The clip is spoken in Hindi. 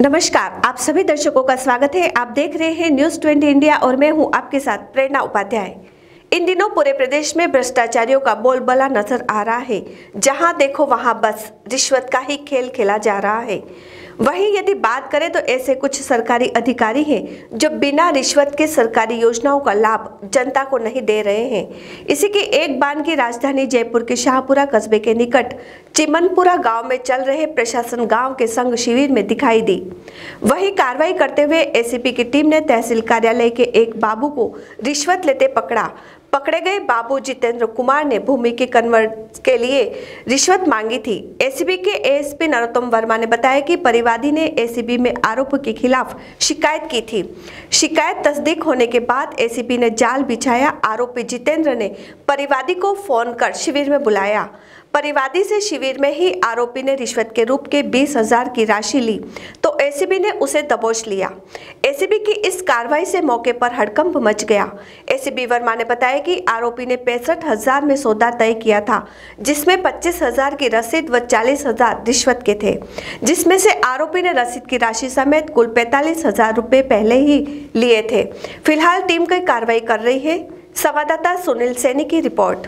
नमस्कार, आप सभी दर्शकों का स्वागत है। आप देख रहे हैं न्यूज़ 20 इंडिया और मैं हूँ आपके साथ प्रेरणा उपाध्याय। इन दिनों पूरे प्रदेश में भ्रष्टाचारियों का बोलबला नज़र आ रहा है। जहाँ देखो वहाँ बस, रिश्वत का ही खेल खेला जा रहा है। वहीं यदि बात करें तो ऐसे कुछ सरकारी अधिकारी हैं जो बिना रिश्वत के सरकारी योजनाओं का लाभ जनता को नहीं दे रहे हैं। इसी के एक बान की राजधानी जयपुर के शाहपुरा कस्बे के निकट चिमनपुरा गाँव में चल रहे प्रशासन गाँव के संघ शिविर में दिखाई दी। वही कार्रवाई करते हुए एसीपी की टीम ने तहसील कार्यालय के एक बाबू को रिश्वत लेते पकड़ा। पकड़े गए बाबू जितेंद्र कुमार ने भूमि के कन्वर्ट के लिए रिश्वत मांगी थी। एसीबी के एएसपी नरोत्तम वर्मा ने बताया कि परिवादी ने एसीबी में आरोप के खिलाफ शिकायत की थी। शिकायत तस्दीक होने के बाद एसीबी ने जाल बिछाया। आरोपी जितेंद्र ने परिवादी को फ़ोन कर शिविर में बुलाया। परिवादी से शिविर में ही आरोपी ने रिश्वत के रूप के बीस हज़ार की राशि ली तो एसीबी ने उसे दबोच लिया। एसीबी की इस कार्रवाई से मौके पर हड़कंप मच गया। एसीबी वर्मा ने बताया कि आरोपी ने पैंसठ हज़ार में सौदा तय किया था, जिसमें पच्चीस हज़ार की रसीद व चालीस हज़ार रिश्वत के थे, जिसमें से आरोपी ने रसीद की राशि समेत कुल पैंतालीस हज़ार रुपये पहले ही लिए थे। फ़िलहाल टीम कई कार्रवाई कर रही है। संवाददाता सुनील सैनी की रिपोर्ट।